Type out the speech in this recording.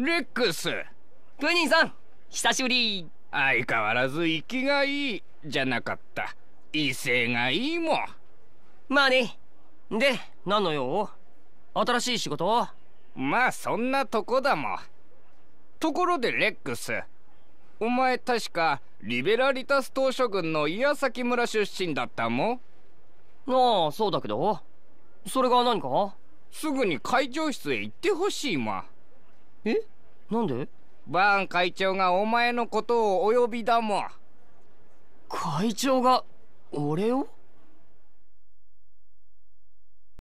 レックス。プニーさん久しぶり。相変わらず生きがいいじゃなかった。威勢がいいもん。まあね。で何の用？新しい仕事？まあそんなとこだもん。ところでレックスお前確かリベラリタス島諸軍の岩崎村出身だったもん。ああそうだけど。それが何か？すぐに会長室へ行ってほしいもんえ？なんで？バーン会長がお前のことをお呼びだもん。会長が俺を？